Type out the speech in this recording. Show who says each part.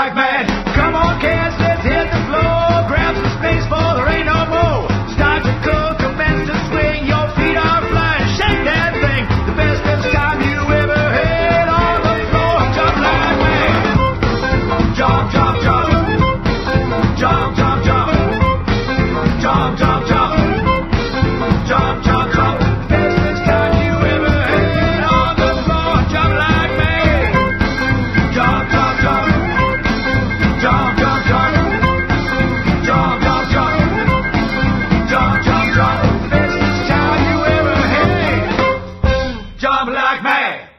Speaker 1: black man. Jump like mad.